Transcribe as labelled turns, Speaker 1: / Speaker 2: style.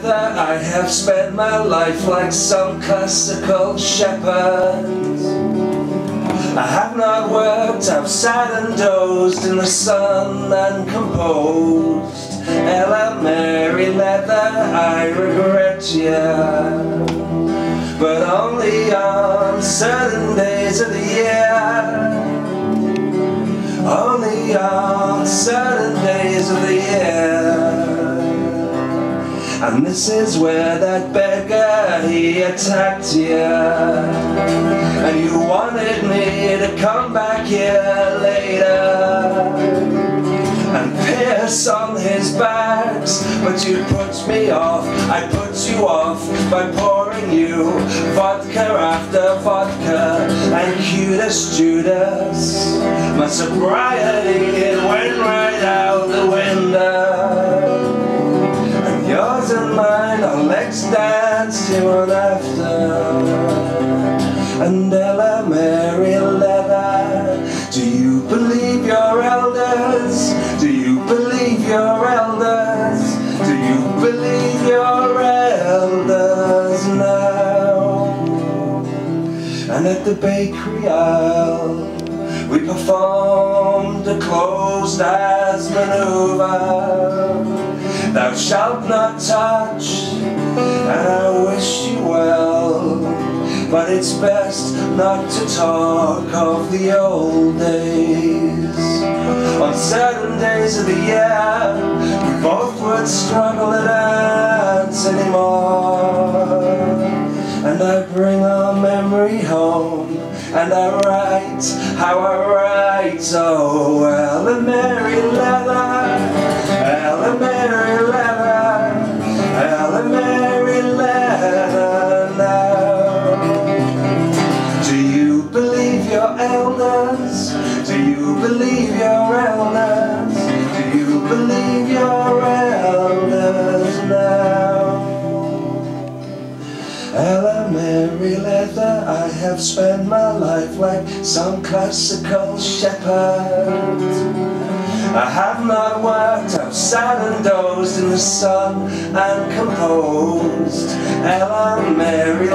Speaker 1: I have spent my life like some classical shepherd. I have not worked, I've sat and dozed in the sun and composed Ella Mary Leather, I regret you But only on certain days of the year and this is where that beggar, he attacked you And you wanted me to come back here later And piss on his backs. But you put me off, I put you off By pouring you vodka after vodka. And cutest Judas My sobriety, it went dance to an after And Ella Mary Leather Do you believe your elders? Do you believe your elders? Do you believe your elders now? And at the bakery aisle we performed a closed as maneuver Thou shalt not touch, and I wish you well. But it's best not to talk of the old days. On certain days of the year We both would struggle to dance anymore. And I bring our memory home And I write how I write. Oh, well, the merry leather you believe your elders? Do you believe your elders now? Ella Mary Leather, I have spent my life like some classical shepherd. I have not worked, I've sat and dozed in the sun and composed Ella Mary